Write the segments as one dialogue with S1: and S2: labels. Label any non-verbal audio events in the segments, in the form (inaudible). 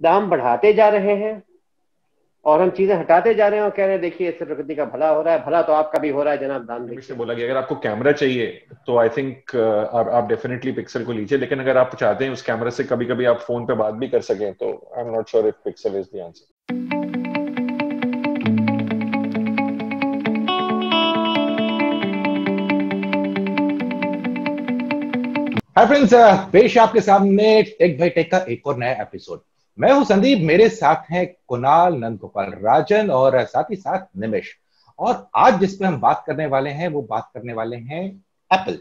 S1: दाम बढ़ाते जा रहे हैं और हम चीज़ें हटाते जा रहे हैं और कह रहे हैं देखिए इससे प्रकृति का भला हो रहा है भला तो आपका भी हो रहा है जनाब दान
S2: से बोला कि अगर आपको कैमरा चाहिए तो आई थिंक आप आप डेफिनेटली पिक्सल को लीजिए लेकिन अगर आप चाहते हैं उस कैमरा से कभी कभी आप फ़ोन पे बात भी कर सकें तो I am not sure if pixel is the answer
S3: hi friends पेश आपके सामने टेक भाई टेक का एक और नया एपिसोड मैं हूँ संदीप, मेरे साथ हैं कुणाल नंद गोपाल राजन और साथ ही साथ निमिश। और आज जिस पे हम बात करने वाले हैं, वो बात करने वाले हैं एप्पल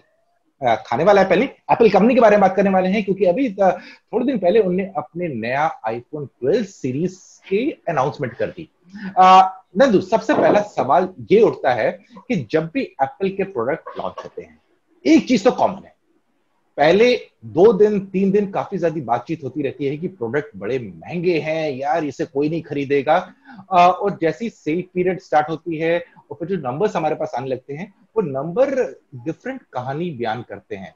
S3: खाने वाला एप्पल नहीं एप्पल कंपनी के बारे में बात करने वाले हैं, क्योंकि अभी थोड़े दिन पहले उन्होंने अपने नया आईफोन 12 सीरीज़ की अनाउंसमेंट कर दी। नंदू, सबसे पहला सवाल ये उठता है कि जब भी एप्पल के प्रोडक्ट लॉन्च होते हैं, एक चीज़ तो कॉमन है पहले दो दिन तीन दिन काफ़ी ज़्यादा बातचीत होती रहती है कि प्रोडक्ट बड़े महँगे हैं यार इसे कोई नहीं खरीदेगा। और जैसी सेल पीरियड स्टार्ट होती है और फिर जो नंबर्स हमारे पास आने लगते हैं वो नंबर डिफरेंट कहानी बयान करते हैं।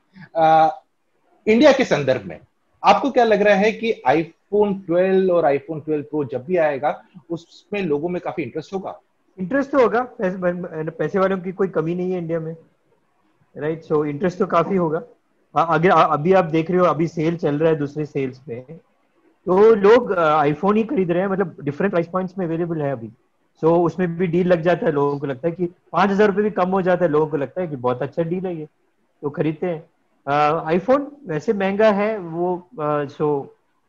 S3: इंडिया के संदर्भ में आपको क्या लग रहा है कि आईफोन 12 और आईफोन 12 प्रो जब भी आएगा उसमें लोगों में काफ़ी इंटरेस्ट होगा?
S4: इंटरेस्ट तो होगा पैसे, वालों की कोई कमी नहीं है इंडिया में राइट सो इंटरेस्ट तो काफ़ी होगा। अगर अभी आप देख रहे हो अभी सेल चल रहा है दूसरे सेल्स पे तो लोग आईफोन ही खरीद रहे हैं मतलब डिफरेंट प्राइस पॉइंट्स में अवेलेबल है अभी। सो so, उसमें भी डील लग जाता है लोगों को लगता है कि पाँच हज़ार रुपये भी कम हो जाता है लोगों को लगता है कि बहुत अच्छा डील है ये तो खरीदते हैं। आईफोन वैसे महँगा है वो सो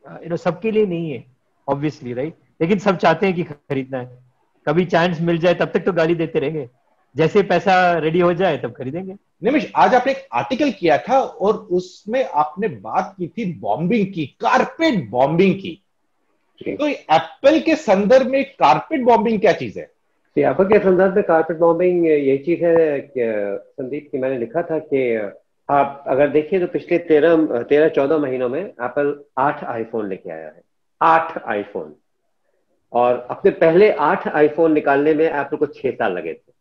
S4: यू नो सबके लिए नहीं है ऑब्वियसली राइट right? लेकिन सब चाहते हैं कि खरीदना है। कभी चांस मिल जाए तब तक तो गाली देते रहेंगे। जैसे पैसा रेडी हो जाए तब खरीदेंगे।
S3: निमिश आज आपने एक आर्टिकल किया था और उसमें आपने बात की थी बॉम्बिंग की कारपेट बॉम्बिंग की। तो एप्पल के संदर्भ में कारपेट बॉम्बिंग क्या चीज़ है?
S1: एप्पल के संदर्भ में कारपेट बॉम्बिंग यही चीज़ है कि संदीप की मैंने लिखा था कि आप अगर देखिए तो पिछले तेरह तेरह चौदह महीनों में एप्पल आठ आईफोन लेके आया है। आठ आईफोन और अपने पहले आठ आईफोन निकालने में एप्पल को छह साल लगे थे।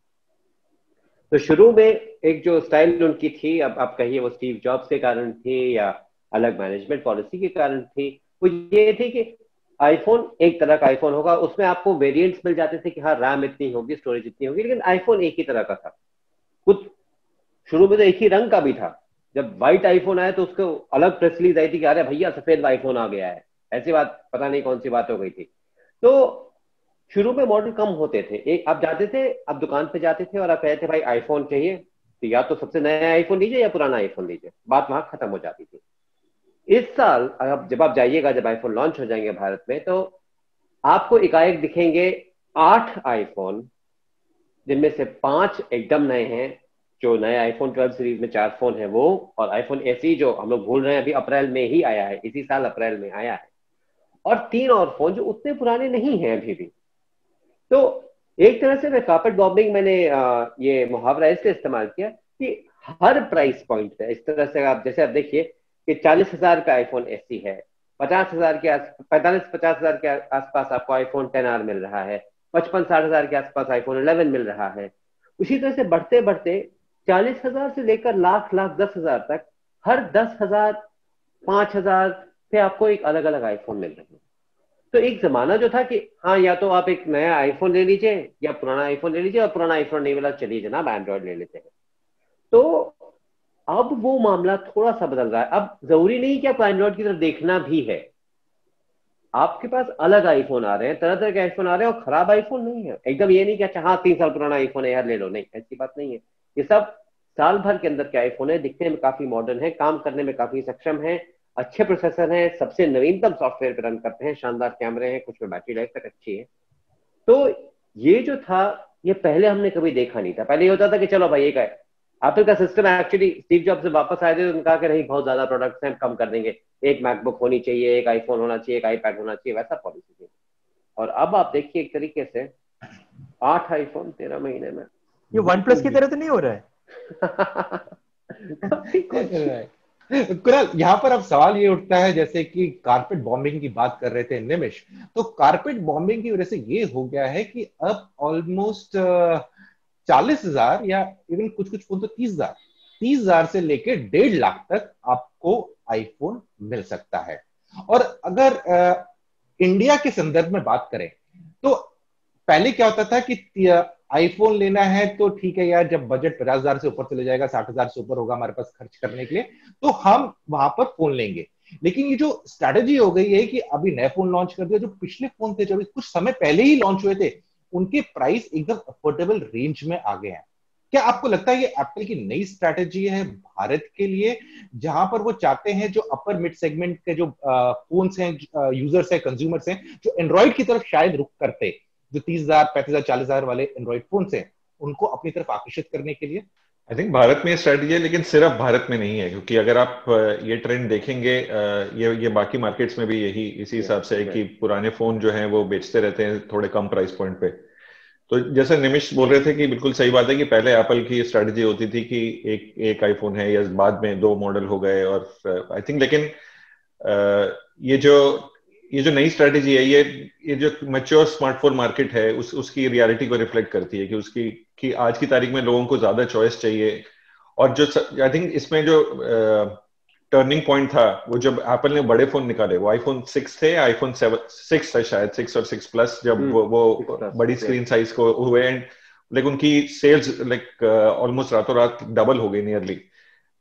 S1: तो शुरू में एक जो स्टाइल उनकी थी, अब आप कहिए वो स्टीव जॉब्स के कारण थी या अलग मैनेजमेंट पॉलिसी के कारण थी, वो ये थी कि आईफोन एक तरह का आईफोन होगा, उसमें आपको वेरिएंट्स मिल जाते थे कि हाँ रैम इतनी होगी स्टोरेज इतनी होगी, लेकिन आईफोन एक ही तरह का था। कुछ शुरू में तो एक ही रंग का भी था। जब व्हाइट आईफोन आया तो उसको अलग प्रेस रिलीज़ आई थी कि अरे भैया, सफ़ेद आईफोन आ गया है। ऐसी बात, पता नहीं कौन सी बात हो गई थी। तो शुरू में मॉडल कम होते थे। एक, आप जाते थे, आप दुकान पे जाते थे और आप कहते थे, भाई आईफोन चाहिए। तो या तो सबसे नया आईफोन लीजिए या पुराना आईफोन लीजिए। बात वहाँ खत्म हो जाती थी। इस साल, अब जब आप जाइएगा, जब आईफोन लॉन्च हो जाएँगे भारत में तो आपको एकाएक दिखेंगे आठ आईफोन जिनमें से पाँच एकदम नए हैं, जो नए आईफोन 12 सीरीज़ में चार फ़ोन है वो, और आईफोन एसी जो हम लोग भूल रहे हैं, अभी अप्रैल में ही आया है, इसी साल अप्रैल में आया है। और तीन और फ़ोन जो उतने पुराने नहीं हैं अभी भी। तो एक तरह से मैं कार्पेट बॉम्बिंग मैंने ये मुहावरा इसलिए इस्तेमाल किया कि हर प्राइस पॉइंट पे, इस तरह से आप, जैसे आप देखिए कि चालीस हज़ार का आईफोन एसी है, पचास हज़ार के पैंतालीस, पचास हज़ार के आसपास आपको आईफोन टेन आर मिल रहा है, पचपन, साठ हज़ार के आसपास आईफोन इलेवन मिल रहा है। उसी तरह से बढ़ते बढ़ते चालीस हज़ार से लेकर लाख लाख दस हज़ार तक हर दस हज़ार, पाँच हज़ार पे आपको एक अलग अलग आईफोन मिल रहे हैं। तो एक जमाना जो था कि हाँ या तो आप एक नया आईफोन ले लीजिए, या पुराना आईफोन ले लीजिए, और पुराना आईफोन नहीं मिला चलिए जनाब एंड्रॉइड ले लेते हैं। तो अब वो मामला थोड़ा सा बदल रहा है। अब ज़रूरी नहीं कि आपको एंड्रॉइड की तरफ़ देखना भी है। आपके पास अलग आईफोन आ रहे हैं तरह तरह के आईफोन आ रहे हैं, और खराब आईफोन नहीं है। एकदम ये नहीं कि अच्छा हाँ तीन साल पुराना आईफोन है, यार ले लो। नहीं, ऐसी बात नहीं है। ये सब साल भर के अंदर के आईफोन है, दिखने में काफ़ी मॉडर्न है, काम करने में काफ़ी सक्षम है अच्छे प्रोसेसर हैं सबसे नवीनतम सॉफ्टवेयर पे रन करते हैं शानदार कैमरे हैं कुछ में बैटरी लाइफ तक अच्छी है। तो ये जो था ये पहले हमने कभी देखा नहीं था। पहले ये होता था कि चलो भाई एक है एप्पल का सिस्टम एक्चुअली स्टीव जॉब से वापस आए थे तो उन्होंने कहा कि नहीं बहुत ज़्यादा प्रोडक्ट्स हैं कम कर देंगे। एक मैकबुक होनी चाहिए एक आईफोन होना चाहिए एक आईपैड होना चाहिए वैसा पॉलिसी थी। और अब आप देखिए एक तरीके से आठ आईफोन तेरह महीने में।
S4: ये वन प्लस की (laughs) तरह तो नहीं हो रहा
S3: है? (laughs) (laughs) कुराल यहाँ पर अब सवाल ये उठता है, जैसे कि कारपेट बॉम्बिंग की बात कर रहे थे निमिश तो कारपेट बॉम्बिंग की वजह से ये हो गया है कि अब ऑलमोस्ट चालीस हज़ार या इवन कुछ कुछ फ़ोन तो तीस हज़ार तीस हज़ार से लेके डेढ़ लाख तक आपको आईफोन मिल सकता है। और अगर इंडिया के संदर्भ में बात करें तो पहले क्या होता था कि आईफोन लेना है तो ठीक है यार, जब बजट पचास हज़ार से ऊपर चले जाएगा, साठ हज़ार से ऊपर होगा हमारे पास खर्च करने के लिए तो हम वहाँ पर फ़ोन लेंगे। लेकिन ये जो स्ट्रेटेजी हो गई है कि अभी नए फ़ोन लॉन्च कर दिया, जो पिछले फ़ोन थे, जो कुछ समय पहले ही लॉन्च हुए थे, उनके प्राइस एकदम अफोर्डेबल रेंज में आ गए हैं। क्या आपको लगता है ये एप्पल की नई स्ट्रैटेजी है भारत के लिए, जहाँ पर वो चाहते हैं जो अपर मिड सेगमेंट के जो फोन्स हैं यूज़र्स हैं कंज्यूमर्स हैं, जो एंड्रॉइड की तरफ़ शायद रुक करते जो तीस हज़ार पैंतीस हज़ार चालीस हज़ार वाले एंड्रॉइड फ़ोन हैं उनको अपनी तरफ़ आकर्षित करने के लिए।
S2: आई थिंक भारत में स्ट्रेटजी है लेकिन सिर्फ़ भारत में नहीं है क्योंकि अगर आप ये ट्रेंड देखेंगे ये ये बाकी मार्केट्स में भी यही इसी हिसाब से है कि पुराने फ़ोन जो हैं वो बेचते रहते हैं थोड़े कम प्राइस पॉइंट पे। तो जैसे निमिश बोल रहे थे कि बिल्कुल सही बात है कि पहले एप्पल की स्ट्रेटजी होती थी कि एक एक आईफोन है या बाद में दो मॉडल हो गए और आई थिंक लेकिन ये जो ये जो नई स्ट्रेटेजी है ये ये जो मेच्योर स्मार्टफ़ोन मार्केट है उस उसकी रियलिटी को रिफ्लेक्ट करती है कि उसकी कि आज की तारीख में लोगों को ज़्यादा चॉइस चाहिए। और जो आई थिंक इसमें जो टर्निंग uh, पॉइंट था वो जब एप्पल ने बड़े फ़ोन निकाले वो आईफोन सिक्स थे आईफोन सेवन सिक्स था शायद सिक्स और सिक्स प्लस जब hmm, वो, वो बड़ी स्क्रीन साइज़ को हुए एंड लाइक उनकी सेल्स लाइक ऑलमोस्ट रातों रात डबल हो गई नियरली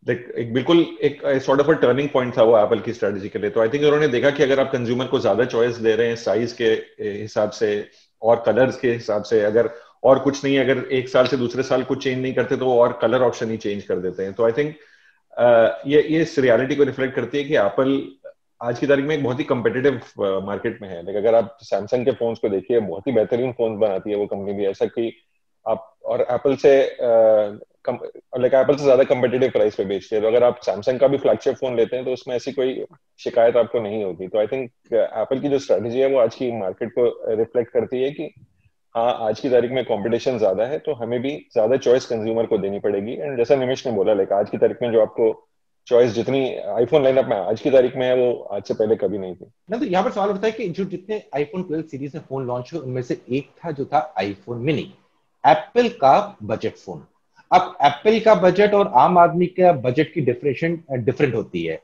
S2: लाइक एक बिल्कुल एक sort of a turning point था वो एप्पल की स्ट्रेटजी के लिए। तो आई थिंक उन्होंने देखा कि अगर आप कंज्यूमर को ज़्यादा चॉइस दे रहे हैं साइज़ के हिसाब से और कलर्स के हिसाब से, अगर और कुछ नहीं, अगर एक साल से दूसरे साल कुछ चेंज नहीं करते तो वो और कलर ऑप्शन ही चेंज कर देते हैं। तो आई थिंक ये ये इस रियलिटी को रिफ्लेक्ट करती है कि एप्पल आज की तारीख में एक बहुत ही कम्पिटेटिव मार्केट में है। लेकिन अगर आप सैमसंग के फोन्स को देखिए, बहुत ही बेहतरीन फ़ोन बनाती है वो कंपनी भी। ऐसा कि आप, और एप्पल से लाइक एप्पल से ज़्यादा कम्पिटेटिव प्राइस पे बेचती है। तो अगर आप सैमसंग का भी फ्लैगशिप फ़ोन लेते हैं तो उसमें ऐसी कोई शिकायत आपको नहीं होती तो आई थिंक एप्पल की जो स्ट्रेटेजी है, वो आज की मार्केट को रिफ्लेक्ट करती है कि हाँ आज की तारीख में कंपटीशन ज़्यादा है तो हमें भी ज़्यादा चॉइस कंज्यूमर को देनी पड़ेगी। एंड जैसा निमिश ने बोला लाइक आज की तारीख में जो आपको चॉइस जितनी आईफोन लाइनअप में आज की तारीख में है, वो आज से पहले कभी नहीं थी।
S3: ना तो यहाँ पर सवाल उठता है कि जो जितने आईफोन 12 सीरीज़ में फ़ोन लॉन्च हुए, उनमें से एक था जो था आईफोन मिनी एप्पल का बजट फ़ोन अब एप्पल का बजट और आम आदमी का बजट की डिफरेंशन डिफरेंट होती है।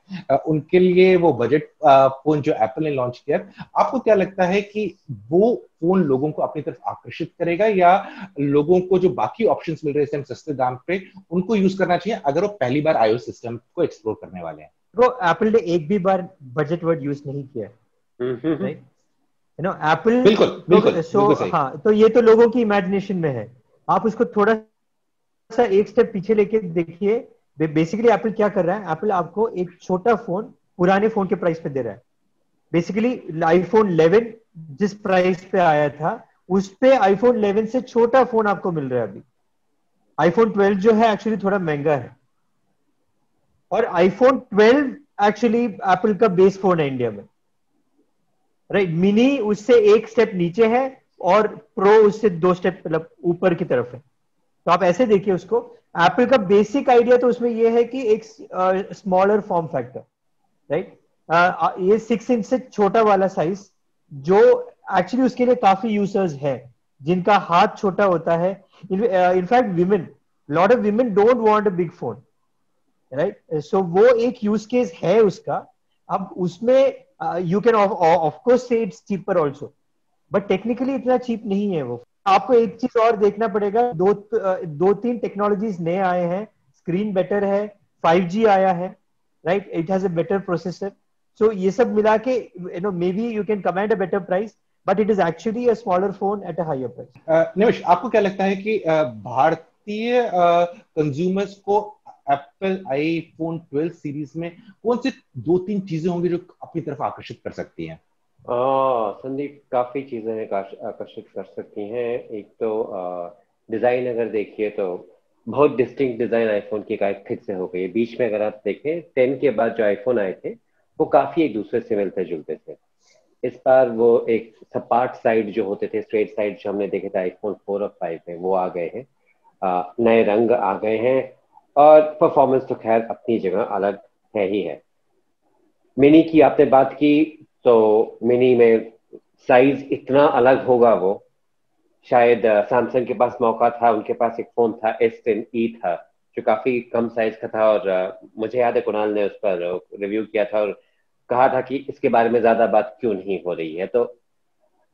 S3: उनके लिए वो बजट फ़ोन जो एप्पल ने लॉन्च किया आपको क्या लगता है कि वो फ़ोन लोगों को अपनी तरफ़ आकर्षित करेगा या लोगों को जो बाकी ऑप्शंस मिल रहे हैं सस्ते दाम पे उनको यूज़ करना चाहिए अगर वो पहली बार आयो सिस्टम को एक्सप्लोर करने वाले हैं?
S4: तो एप्पल ने एक भी बार बजट वर्ड यूज़ नहीं किया। राइट यू नो एप्पल
S3: बिल्कुल बिल्कुल
S4: सो हाँ तो ये तो लोगों की इमेजिनेशन में है। आप उसको थोड़ा सा एक स्टेप पीछे लेके देखिए बेसिकली एप्पल क्या कर रहा है? एप्पल आपको एक छोटा फ़ोन पुराने फ़ोन के प्राइस पे दे रहा है। बेसिकली आईफोन 11 जिस प्राइस पे आया था उस पे आईफोन 11 से छोटा फ़ोन आपको मिल रहा है अभी। आईफोन 12 जो है एक्चुअली थोड़ा महँगा है। और आईफोन 12 एक्चुअली एप्पल का बेस फ़ोन है इंडिया में। राइट right, मिनी उससे एक स्टेप नीचे है और प्रो उससे दो स्टेप मतलब ऊपर की तरफ़ है। तो आप ऐसे देखिए उसको। एप्पल का बेसिक आइडिया तो उसमें ये है कि एक स्मॉलर फॉर्म फैक्टर राइट ये सिक्स इंच से छोटा वाला साइज़ जो एक्चुअली उसके लिए काफ़ी यूज़र्स है, जिनका हाथ छोटा होता है। In fact women lot of women don't want a big phone right so वो एक यूज़ केस है उसका। अब उसमें यू कैन ऑफ़ कोर्स से it's cheaper also but technically इतना चीप नहीं है वो। आपको एक चीज़ और देखना पड़ेगा, दो दो तीन टेक्नोलॉजीज़ नए आए हैं स्क्रीन बेटर है 5G आया है right it has a better processor so ये सब मिला के you know maybe you can command a better price but it is actually a smaller phone at a higher price
S3: Nimish आपको क्या लगता है कि भारतीय कंज्यूमर्स को एप्पल आईफोन 12 सीरीज़ में कौन सी दो तीन चीज़ें होंगी जो अपनी तरफ़ आकर्षित कर सकती हैं?
S1: संदीप, काफ़ी चीज़ें आकर्षित कर सकती हैं। एक तो डिज़ाइन अगर देखिए तो बहुत डिस्टिंक्ट डिज़ाइन आईफोन की एक फिर से हो गई है। बीच में अगर आप देखें टेन के बाद जो आईफोन आए थे, वो काफ़ी एक दूसरे से मिलते जुलते थे। इस बार वो एक सपाट साइड जो होते थे स्ट्रेट साइड जो हमने देखे थे आईफोन फोर और फाइव में, वो आ गए हैं। नए रंग आ गए हैं और परफॉर्मेंस तो खैर अपनी जगह अलग है ही है। मिनी की आपने बात की तो मिनी में साइज़ इतना अलग होगा वो। शायद सैमसंग के पास मौका था, उनके पास एक फ़ोन था एस टेन ई था, जो काफ़ी कम साइज़ का था और मुझे याद है कुणाल ने उस पर रिव्यू किया था और कहा था कि इसके बारे में ज़्यादा बात क्यों नहीं हो रही है। तो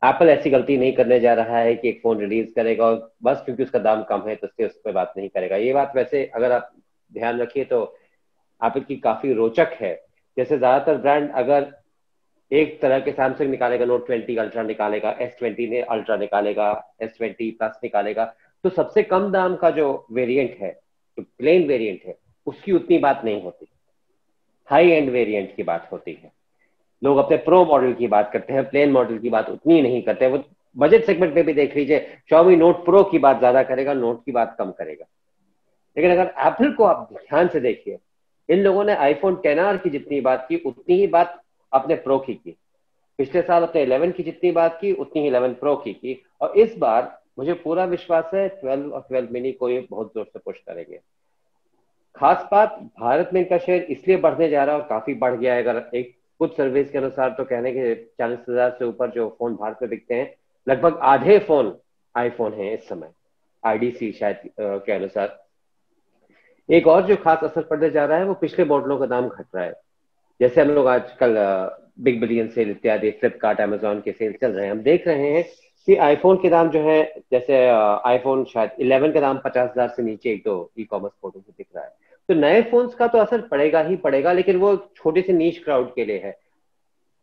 S1: एप्पल ऐसी गलती नहीं करने जा रहा है कि एक फ़ोन रिलीज़ करेगा और बस क्योंकि उसका दाम कम है तो उससे उस पर बात नहीं करेगा। ये बात वैसे अगर आप ध्यान रखिए तो एप्पल की काफ़ी रोचक है। जैसे ज़्यादातर ब्रांड अगर एक तरह के सैमसंग निकालेगा नोट ट्वेंटी अल्ट्रा निकालेगा एस ट्वेंटी ने अल्ट्रा निकालेगा एस ट्वेंटी प्लस निकालेगा। तो सबसे कम दाम का जो वेरिएंट है, जो प्लेन वेरिएंट है, उसकी उतनी बात नहीं होती। हाई एंड वेरिएंट की बात होती है। लोग अपने प्रो मॉडल की बात करते हैं प्लेन मॉडल की बात उतनी नहीं करते वो बजट सेगमेंट में भी देख लीजिए शॉमी नोट प्रो की बात ज़्यादा करेगा नोट की बात कम करेगा। लेकिन अगर एप्पल को आप ध्यान से देखिए, इन लोगों ने आईफोन टेन आर की जितनी बात की, उतनी ही बात अपने प्रो की की। पिछले साल अपने 11 की जितनी बात की, उतनी ही 11 प्रो की की। और इस बार मुझे पूरा विश्वास है 12 और 12 मिनी को ये बहुत ज़ोर से पुश करेंगे। खास बात, भारत में इनका शेयर इसलिए बढ़ने जा रहा है और काफ़ी बढ़ गया है। अगर एक कुछ सर्विस के अनुसार तो कहने के चालीस हज़ार से ऊपर जो फ़ोन भारत में बिकते हैं, लगभग आधे फ़ोन आईफोन है इस समय आईडीसी शायद के अनुसार। एक और जो खास असर पड़ने जा रहा है, वो पिछले मॉडलों का दाम घट रहा है। जैसे हम लोग आजकल बिग बिलियन सेल इत्यादि फ्लिपकार्ट अमेजोन के सेल चल रहे हैं। हम देख रहे हैं कि आईफोन के दाम जो है, जैसे आईफोन शायद 11 का दाम पचास हज़ार से नीचे एक तो ई कॉमर्स फ़ोटो से दिख रहा है। तो नए फ़ोन का तो असर पड़ेगा ही पड़ेगा, लेकिन वो छोटे से नीच क्राउड के लिए है।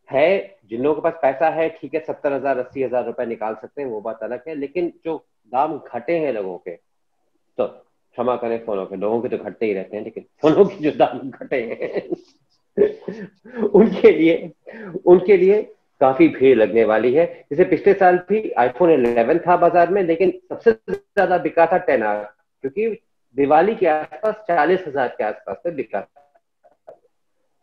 S1: है जिन लोगों के पास पैसा है, ठीक है, सत्तर हज़ार, अस्सी हज़ार रुपए निकाल सकते हैं, वो बात अलग है, लेकिन जो दाम घटे हैं लोगों के तो क्षमा करें, फोनों के, लोगों के तो घटते ही रहते हैं, लेकिन फोनों के जो दाम घटे हैं उनके लिए उनके लिए काफ़ी भीड़ लगने वाली है। जैसे पिछले साल भी आईफोन 11 था बाज़ार में, लेकिन सबसे ज़्यादा बिका था टेन आर क्योंकि दिवाली के आसपास, चालीस हज़ार के आसपास पे बिका था।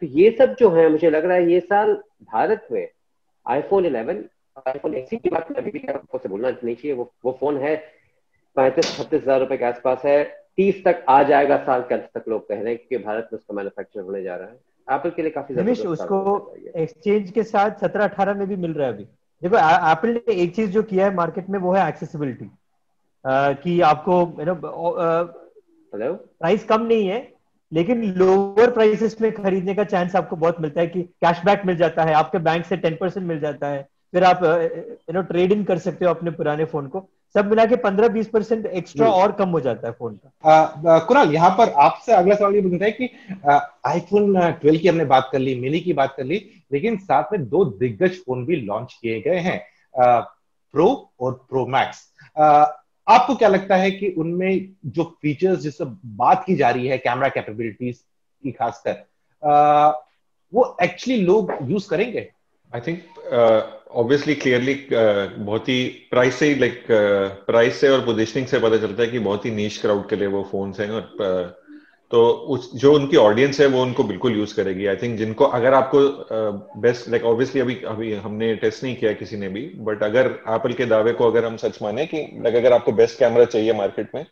S1: तो ये सब जो है, मुझे लग रहा है ये साल भारत में आईफोन 11 आईफोन एक्सी की बात अभी भी से बोलना नहीं चाहिए, वो वो फ़ोन है, पैंतीस, छत्तीस हज़ार रुपए के आसपास है। तीस तक आ जाएगा साल के अंत तक, लोग कह रहे हैं, क्योंकि भारत में उसका मैन्युफैक्चर होने जा रहा है। एप्पल के लिए काफ़ी
S4: ज़्यादा उसको एक्सचेंज के साथ सत्रह अठारह में भी मिल रहा है अभी। देखो एप्पल ने एक चीज़ जो किया है मार्केट में वो है एक्सेसिबिलिटी कि आपको यू नो हेलो प्राइस कम नहीं है लेकिन लोअर प्राइसेस में खरीदने का चांस आपको बहुत मिलता है कि कैशबैक मिल जाता है आपके बैंक से टेन परसेंट मिल जाता है। फिर आप यू नो ट्रेड इन कर सकते हो अपने पुराने फ़ोन को। सब मिला के पंद्रह बीस परसेंट एक्स्ट्रा और कम हो जाता है फ़ोन
S3: का। कुणाल यहाँ पर आपसे अगला सवाल ये पूछना है कि आईफोन ट्वेल्व की हमने बात कर ली मिनी की बात कर ली लेकिन साथ में दो दिग्गज फ़ोन भी लॉन्च किए गए हैं प्रो और प्रो मैक्स आपको क्या लगता है कि उनमें जो फीचर्स जिससे बात की जा रही है कैमरा कैपेबिलिटीज की खासकर वो एक्चुअली लोग यूज़ करेंगे?
S2: आई थिंक ऑब्वियसली क्लियरली बहुत ही प्राइस से ही लाइक प्राइस से और पोजिशनिंग से पता चलता है कि बहुत ही नीच क्राउड के लिए वो फोन्स हैं और uh, तो उस जो उनकी ऑडियंस है वो उनको बिल्कुल यूज़ करेगी। आई थिंक जिनको अगर आपको बेस्ट लाइक ऑब्वियसली अभी अभी हमने टेस्ट नहीं किया किसी ने भी बट अगर एप्पल के दावे को अगर हम सच माने कि लाइक अगर आपको बेस्ट कैमरा चाहिए मार्केट में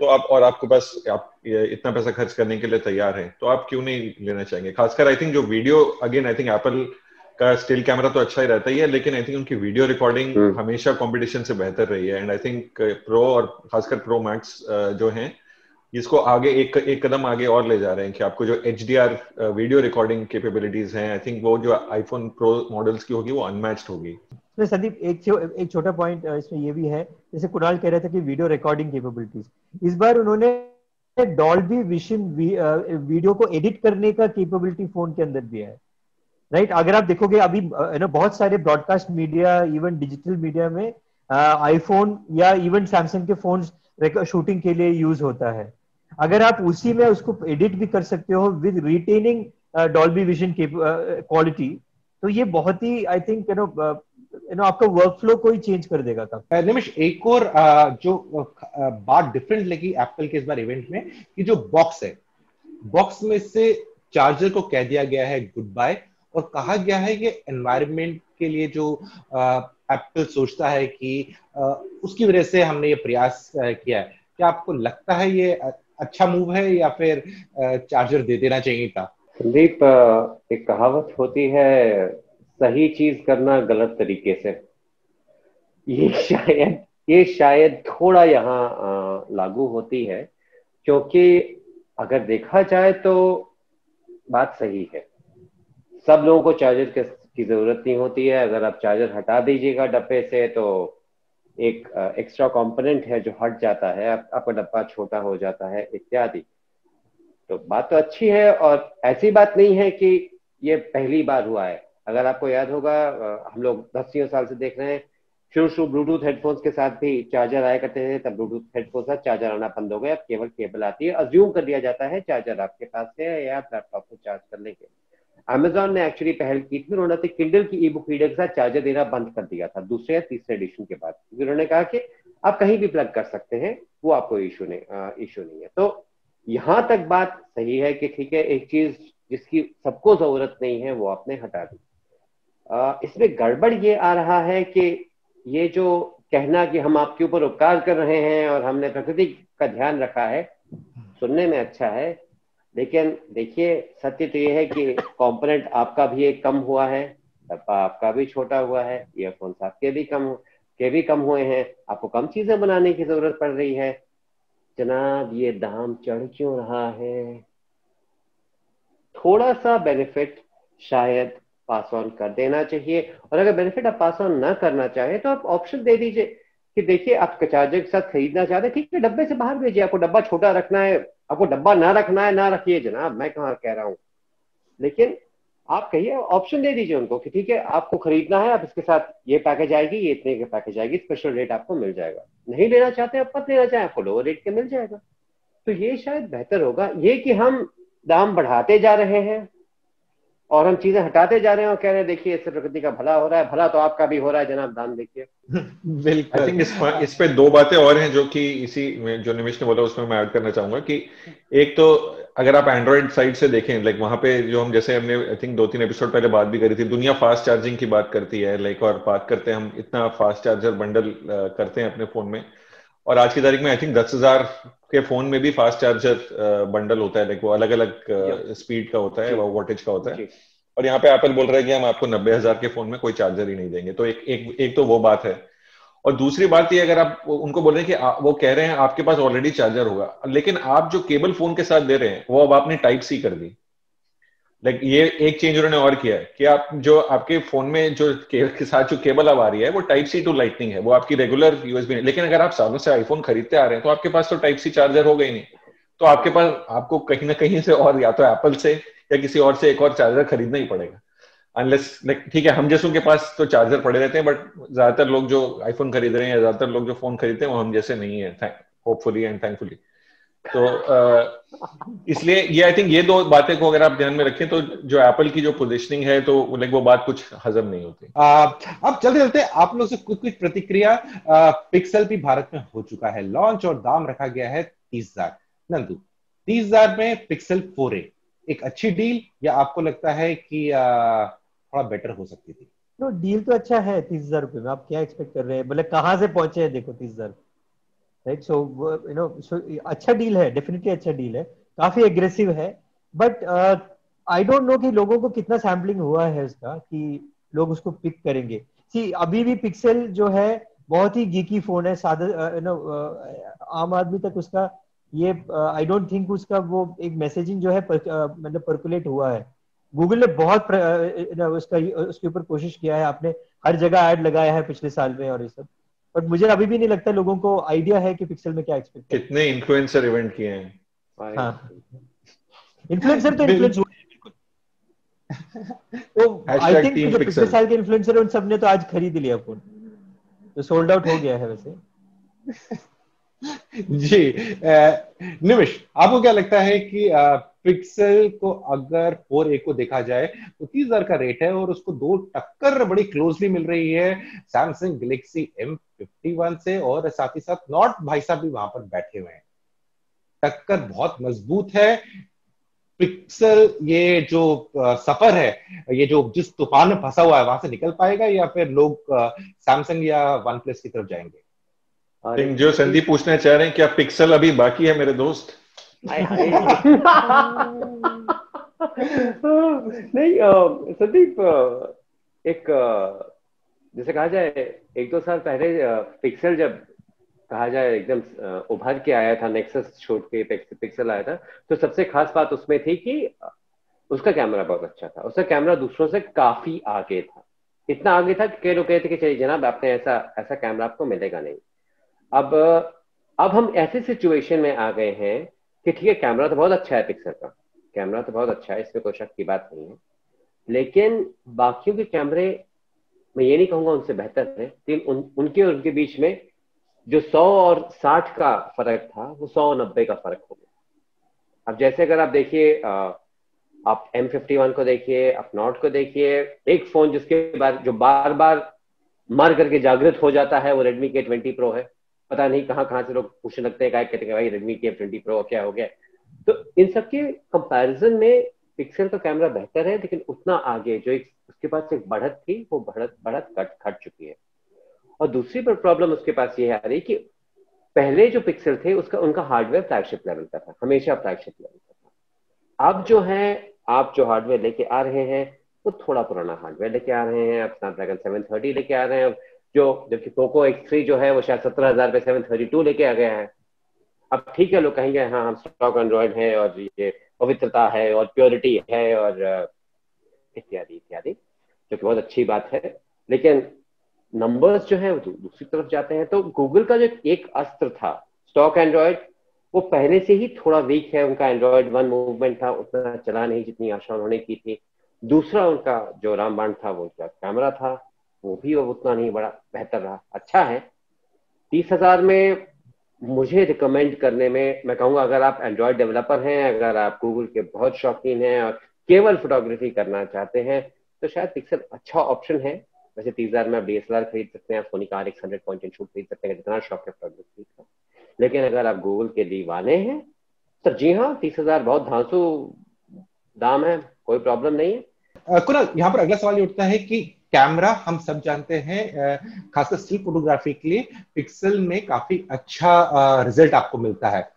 S2: तो आप और आपके पास आप इतना पैसा खर्च करने के लिए तैयार हैं तो आप क्यों नहीं लेना चाहेंगे? खासकर आई थिंक जो video again I think Apple का स्टिल कैमरा तो अच्छा ही रहता ही है लेकिन आई थिंक उनकी वीडियो रिकॉर्डिंग hmm. हमेशा कंपटीशन से बेहतर रही है। एंड आई थिंक प्रो और खासकर प्रो मैक्स जो हैं इसको आगे एक एक कदम आगे और ले जा रहे हैं कि आपको जो एच वीडियो रिकॉर्डिंग कैपेबिलिटीज हैं आई थिंक वो जो आईफोन प्रो मॉडल्स की होगी वो अनमैच्ड होगी।
S4: तो संदीप एक एक छोटा पॉइंट इसमें ये भी है जैसे कुणाल कह रहे थे कि वीडियो रिकॉर्डिंग कैपेबिलिटीज इस बार उन्होंने डॉल्बी विशन वीडियो को एडिट करने का कैपेबिलिटी फ़ोन के अंदर दिया है। राइट? अगर आप देखोगे अभी ना बहुत सारे broadcast media even digital media में आईफोन या इवन सैमसंग के फ़ोन शूटिंग के लिए यूज़ होता है। अगर आप उसी में उसको एडिट भी कर सकते हो with retaining Dolby vision quality तो ये बहुत ही I think you know you know आपका वर्क फ्लो को ही चेंज कर देगा
S3: था निमिश एक और uh, जो uh, बात डिफरेंट लगी एप्पल के इस बार इवेंट में कि जो बॉक्स है बॉक्स में से चार्जर को कह दिया गया है गुड बाय और कहा गया है कि एनवायरमेंट के लिए जो एप्पल सोचता है कि आ, उसकी वजह से हमने ये प्रयास किया है। क्या आपको लगता है ये अच्छा मूव है या फिर चार्जर दे देना चाहिए था?
S1: संदीप एक कहावत होती है सही चीज़ करना गलत तरीके से। ये शायद ये शायद थोड़ा यहाँ लागू होती है क्योंकि अगर देखा जाए तो बात सही है। सब लोगों को चार्जर की ज़रूरत नहीं होती है। अगर आप चार्जर हटा दीजिएगा डब्बे से तो एक एक्स्ट्रा कंपोनेंट है जो हट जाता है। आप, आपका डब्बा छोटा हो जाता है इत्यादि। तो बात तो अच्छी है और ऐसी बात नहीं है कि ये पहली बार हुआ है। अगर आपको याद होगा हम लोग दस साल से देख रहे हैं शुरू शुरू ब्लूटूथ हेडफोन्स के साथ भी चार्जर आया करते थे तब ब्लूटूथ हेडफोन साथ चार्जर आना बंद हो गया। अब केवल केबल आती है। अज्यूम कर लिया जाता है चार्जर आपके पास है या लैपटॉप को चार्ज करने के अमेजोन ने एक्चुअली पहल की थी, उन्होंने किंडल की ई बुक रीडर के साथ चार्जर देना बंद कर दिया था, दूसरे या तीसरे एडिशन के बाद। क्योंकि उन्होंने कहा कि आप कहीं भी प्लग कर सकते हैं, वो आपको इशू नहीं इशू नहीं है। तो यहाँ तक बात सही है कि ठीक है, एक चीज़ जिसकी सबको ज़रूरत नहीं है, वो आपने हटा दी। इसमें गड़बड़ ये आ रहा है कि ये जो कहना कि हम आपके ऊपर उपकार कर रहे हैं और हमने प्रकृति का ध्यान रखा है, सुनने में अच्छा है लेकिन देखिए, सत्य तो ये है कि कंपोनेंट आपका भी एक कम हुआ है, डब्बा आपका भी छोटा हुआ है ईयरफोन्स आपके भी कम के भी कम हुए हैं, आपको कम चीज़ें बनाने की ज़रूरत पड़ रही है। जनाब, ये दाम चढ़ क्यों रहा है? थोड़ा सा बेनिफिट शायद पास ऑन कर देना चाहिए, और अगर बेनिफिट आप पास ऑन ना करना चाहें तो आप ऑप्शन दे दीजिए। कि देखिए, आप चार्जर के साथ खरीदना चाहते हैं, ठीक है, डब्बे से बाहर भेजिए, आपको डब्बा छोटा रखना है, आपको डब्बा ना रखना है, ना रखिए, जनाब, मैं कहा कह रहा हूँ। लेकिन आप कहिए ऑप्शन दे दीजिए उनको कि ठीक है, आपको खरीदना है, आप इसके साथ ये पैकेज आएगी, ये इतने के पैकेज आएगी स्पेशल रेट आपको मिल जाएगा। नहीं लेना चाहते, आप मत लेना चाहें, आपको लोअर रेट के मिल जाएगा। तो ये शायद बेहतर होगा, ये कि हम दाम बढ़ाते जा रहे हैं और हम चीज़ें हटाते जा रहे हैं और कह रहे हैं देखिए इससे प्रकृति का भला हो रहा है भला तो आपका भी हो रहा है जनाब दान देखिए। (laughs)
S2: बिल्कुल। आई थिंक इस, इस पे दो बातें और हैं जो कि इसी में जो निमिष ने बोला उसमें मैं ऐड करना चाहूँगा कि एक तो अगर आप एंड्रॉइड साइड से देखें लाइक वहाँ पे जो हम जैसे हमने आई थिंक दो तीन एपिसोड पहले बात भी करी थी दुनिया फास्ट चार्जिंग की बात करती है लाइक और बात करते हैं हम इतना फास्ट चार्जर बंडल करते हैं अपने फ़ोन में। और आज की तारीख में आई थिंक दस हज़ार के फ़ोन में भी फास्ट चार्जर बंडल होता है। लाइक वो अलग अलग स्पीड का होता है वो वोटेज का होता है। और यहाँ पे एप्पल बोल रहा है कि हम आपको नब्बे हज़ार के फ़ोन में कोई चार्जर ही नहीं देंगे। तो एक एक एक तो वो बात है। और दूसरी बात ये अगर आप उनको बोल रहे हैं कि आ, वो कह रहे हैं आपके पास ऑलरेडी चार्जर होगा। लेकिन आप जो केबल फ़ोन के साथ दे रहे हैं वो अब आपने टाइप सी कर दी। लाइक ये एक चेंज उन्होंने और किया है कि आप जो आपके फ़ोन में जो के साथ जो केबल अब आ रही है, वो टाइप सी टू लाइटनिंग है। वो आपकी रेगुलर यूएसबी नहीं। लेकिन अगर आप सालों से आईफोन खरीदते आ रहे हैं तो आपके पास तो टाइप सी चार्जर हो गई नहीं। तो आपके पास, आपको कहीं ना कहीं से और, या तो एप्पल से, या किसी और से एक और चार्जर खरीदना ही पड़ेगा। अनलेस लाइक ठीक है, हम जैसों के पास तो चार्जर पड़े रहते हैं बट ज़्यादातर लोग जो आईफोन खरीद रहे हैं ज़्यादातर लोग जो फ़ोन खरीदते हैं, वो हम जैसे नहीं है होपफुली एंड थैंकफुली तो इसलिए ये आई थिंक ये दो बातें को अगर आप ध्यान में रखें तो जो एप्पल की जो पोजिशनिंग है तो लाइक वो बात कुछ हजम नहीं होती।
S3: अब चलते चलते आप लोग से कुछ कुछ प्रतिक्रिया पिक्सल भी भारत में हो चुका है। लॉन्च और दाम रखा गया है तीस हज़ार। नंदू तीस हज़ार में पिक्सल फोर ए एक अच्छी डील या आपको लगता है कि थोड़ा बेटर हो सकती थी?
S4: तो डील तो अच्छा है तीस हज़ार रुपए में। आप क्या एक्सपेक्ट कर रहे हैं? मतलब कहाँ से पहुँचे हैं? देखो तीस हज़ार। Right so you know so अच्छा डील है डेफिनेटली अच्छा डील है। काफ़ी एग्रेसिव है। बट आई डोंट नो कि लोगों को कितना सैम्पलिंग हुआ है उसका कि लोग उसको पिक करेंगे। सी अभी भी पिक्सल जो है, बहुत ही गीकी फ़ोन है। सादा यू नो आम आदमी तक उसका ये आई डोंट थिंक उसका वो एक मैसेजिंग जो है मतलब परकुलेट हुआ है। गूगल ने बहुत उसका, उसके ऊपर कोशिश किया है। आपने हर जगह ऐड लगाया है पिछले साल में और ये सब। बट मुझे अभी भी नहीं लगता लोगों को आइडिया है कि पिक्सल में क्या एक्सपेक्ट
S2: कितने इन्फ्लुएंसर इवेंट किए हैं।
S4: इन्फ्लुएंसर हाँ। तो इन्फ्लुएंस हुए तो आई थिंक जो पिछले साल के इन्फ्लुएंसर उन सबने तो आज खरीद लिया फ़ोन तो सोल्ड आउट हो गया है वैसे। (laughs)
S3: जी निमिश आपको क्या लगता है कि पिक्सल को अगर फोर ए को देखा जाए तो तीस हज़ार का रेट है और उसको दो टक्कर बड़ी क्लोजली मिल रही है Samsung Galaxy M fifty one से और साथ ही साथ नॉट भाई साहब भी वहाँ पर बैठे हुए हैं। टक्कर बहुत मज़बूत है। पिक्सल ये जो सफ़र है, ये जो जिस तूफ़ान में फंसा हुआ है, वहाँ से निकल पाएगा या फिर लोग सैमसंग या वन प्लस की तरफ़ जाएँगे?
S2: जो संदीप पूछना चाह रहे हैं, क्या पिक्सल अभी बाकी है मेरे दोस्त? (laughs)
S1: नहीं संदीप एक जैसे कहा जाए एक दो साल पहले पिक्सल जब कहा जाए एकदम उभर के आया था नेक्सस छोड़ के पिक्सल आया था तो सबसे खास बात उसमें थी कि उसका कैमरा बहुत अच्छा था। उसका कैमरा दूसरों से काफ़ी आगे था। इतना आगे था कि कई लोग कहते कि चलिए जनाब आपने ऐसा ऐसा कैमरा आपको मिलेगा नहीं। अब अब हम ऐसे सिचुएशन में आ गए हैं कि ठीक है कैमरा तो बहुत अच्छा है पिक्सल का। कैमरा तो बहुत अच्छा है इसमें कोई शक की बात नहीं है। लेकिन बाकियों के कैमरे मैं ये नहीं कहूँगा उनसे बेहतर है लेकिन उन, उनके और उनके बीच में जो 100 और 60 का फ़र्क था वो 100 और 90 का फ़र्क हो गया। अब जैसे अगर आप देखिए आप एम फिफ्टी वन को देखिए आप नॉट को देखिए एक फ़ोन जिसके बाद जो बार बार मर करके जागृत हो जाता है वो रेडमी के ट्वेंटी प्रो है। पता नहीं कहाँ कहाँ से लोग पूछने लगते हैं कहते हैं भाई रेडमी के ट्वेंटी प्रो क्या हो गया? तो इन सब के कंपैरिजन में पिक्सल का कैमरा बेहतर है, लेकिन उतना आगे जो एक, उसके पास एक बढ़त थी, वो बढ़त बढ़त कट खट चुकी है। और दूसरी प्रॉब्लम उसके पास ये आ रही कि पहले जो पिक्सल थे, उसका, उनका हार्डवेयर फ्लैगशिप लेवल का था, हमेशा फ्लैगशिप लेवल का था। अब जो है, आप जो हार्डवेयर लेके आ रहे हैं, वो थोड़ा पुराना हार्डवेयर लेके आ रहे हैं, आप स्नैपड्रैगन सेवन थर्टी लेके आ रहे हैं जो, जबकि पोको एक्स थ्री जो है, वो शायद सत्रह हज़ार पे सेवन थर्टी टू लेके आ गया है। अब ठीक है, लोग कहेंगे हाँ हम स्टॉक एंड्रॉइड है और ये पवित्रता है और प्योरिटी है और इत्यादि इत्यादि, जो कि बहुत अच्छी बात है। लेकिन नंबर्स जो है, वो दूसरी तरफ़ जाते हैं। तो गूगल का जो एक अस्त्र था स्टॉक एंड्रॉयड वो पहले से ही थोड़ा वीक है। उनका एंड्रॉयड वन मूवमेंट था, उतना चला नहीं जितनी आशा उन्होंने की थी। दूसरा उनका जो रामबाण था, वो उनका कैमरा था। वो भी अब उतना नहीं, बड़ा बेहतर रहा। अच्छा है। तीस हज़ार में मुझे रिकमेंड करने में, मैं कहूँगा, अगर आप एंड्रॉयड डेवलपर हैं, अगर आप गूगल के बहुत शौकीन हैं और केवल फोटोग्राफी करना चाहते हैं तो शायद पिक्सल अच्छा ऑप्शन है। वैसे तीस हज़ार में आप डीएसएलआर खरीद सकते हैं सोनी का R X hundred point shoot खरीद सकते हैं, जितना शौक है फोटोग्राफी का। लेकिन अगर आप गूगल के दीवाने हैं तो जी हाँ तीस हज़ार बहुत धांसू दाम है, कोई प्रॉब्लम नहीं है।
S3: कुनाल यहाँ पर अगला सवाल ये उठता है कि कैमरा हम सब जानते हैं खासकर स्टिल फोटोग्राफी के लिए पिक्सल में काफ़ी अच्छा रिज़ल्ट आपको मिलता है।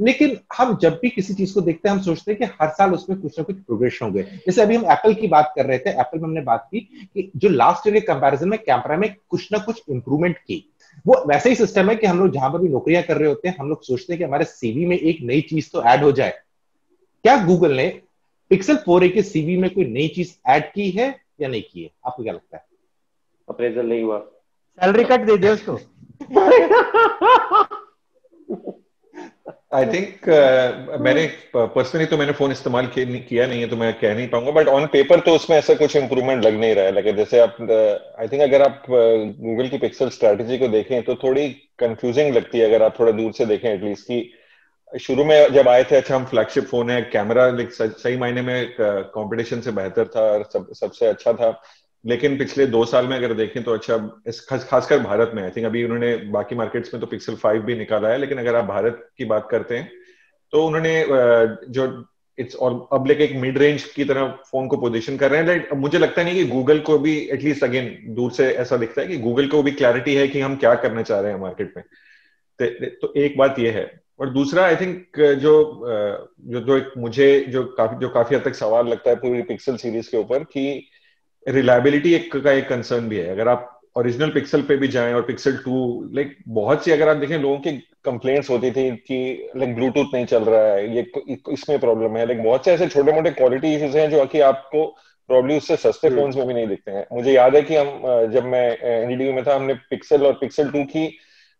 S3: लेकिन हम जब भी किसी चीज़ को देखते हैं, हम सोचते हैं कि हर साल उसमें कुछ ना कुछ प्रोग्रेस होंगे। जैसे अभी हम एप्पल की बात कर रहे थे एप्पल में हमने बात की कि जो लास्ट ईयर के कंपैरिजन में कैमरा में कुछ ना कुछ इंप्रूवमेंट की। वो वैसे ही सिस्टम है कि हम लोग जहाँ पर भी नौकरियाँ कर रहे होते हैं, हम लोग सोचते हैं कि हमारे सीवी में एक नई चीज़ तो ऐड हो जाए। क्या गूगल ने पिक्सल फोर ए के सीवी में कोई नई चीज़ ऐड की है? या नहीं किए। आपको क्या लगता है?
S1: अप्रेजल नहीं हुआ।
S4: सैलरी कट दे दे उसको।
S2: आई थिंक uh, मैंने पर्सनली तो मैंने फ़ोन इस्तेमाल किया नहीं है तो मैं कह नहीं पाऊँगा बट ऑन पेपर तो उसमें ऐसा कुछ इंप्रूवमेंट लग नहीं रहा है। लगे जैसे आप आई uh, थिंक अगर आप गूगल uh, की पिक्सल स्ट्रेटजी को देखें तो थोड़ी कंफ्यूजिंग लगती है अगर आप थोड़ा दूर से देखें एटलीस्ट की शुरू में जब आए थे अच्छा हम फ्लैगशिप फ़ोन है कैमरा सही मायने में कंपटीशन से बेहतर था और सब, सबसे अच्छा था। लेकिन पिछले दो साल में अगर देखें तो अच्छा इस, खास, खासकर भारत में आई थिंक अभी उन्होंने बाकी मार्केट्स में तो पिक्सल फाइव भी निकाला है, लेकिन अगर आप भारत की बात करते हैं तो उन्होंने जो इट्स और अब लेके एक मिड रेंज की तरह फ़ोन को पोजीशन कर रहे हैं। मुझे लगता नहीं कि गूगल को भी एटलीस्ट अगेन दूर से ऐसा दिखता है कि गूगल को भी क्लैरिटी है कि हम क्या करना चाह रहे हैं मार्केट में। तो एक बात यह है और दूसरा आई थिंक जो जो जो एक मुझे जो काफ़ी जो काफ़ी हद तक सवाल लगता है पूरी पिक्सल सीरीज़ के ऊपर कि रिलायबिलिटी एक का एक कंसर्न भी है। अगर आप ओरिजिनल पिक्सल पे भी जाएँ और पिक्सल टू लाइक बहुत सी अगर आप देखें लोगों की कंप्लेंट्स होती थी कि लाइक ब्लूटूथ नहीं चल रहा है ये इसमें प्रॉब्लम है। लाइक बहुत से ऐसे छोटे मोटे क्वालिटी इश्यूज़ हैं जो कि आपको प्रॉब्ली उससे सस्ते फ़ोन में भी नहीं दिखते हैं। मुझे याद है कि हम जब मैं एनडीडी में था हमने पिक्सल और पिक्सल टू की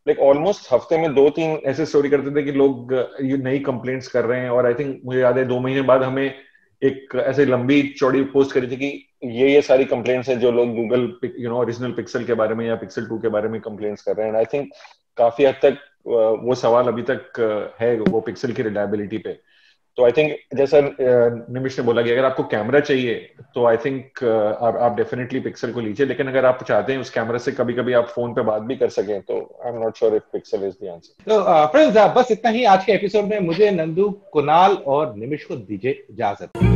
S2: लाइक ऑलमोस्ट हफ़्ते में दो तीन ऐसे स्टोरी करते थे कि लोग ये नई कंप्लेंट्स कर रहे हैं और आई थिंक मुझे याद है दो महीने बाद हमें एक ऐसे लंबी चौड़ी पोस्ट करी थी कि ये ये सारी कंप्लेंट्स हैं जो लोग Google you know original Pixel के बारे में या पिक्सल टू के बारे में कंप्लेंट्स कर रहे हैं। आई थिंक काफ़ी हद तक वो सवाल अभी तक है वो पिक्सल की रिलायबिलिटी पे। तो आई थिंक जैसा निमिश ने बोला कि अगर आपको कैमरा चाहिए तो आई थिंक आप, आप डेफिनेटली पिक्सल को लीजिए। लेकिन अगर आप चाहते हैं उस कैमरा से कभी कभी आप फ़ोन पे बात भी कर सकें तो I am not sure if Pixel is the answer
S3: तो फ्रेंड्स बस इतना ही। आज के एपिसोड में मुझे नंदू कुनाल और निमिश को दीजिए इजाज़त।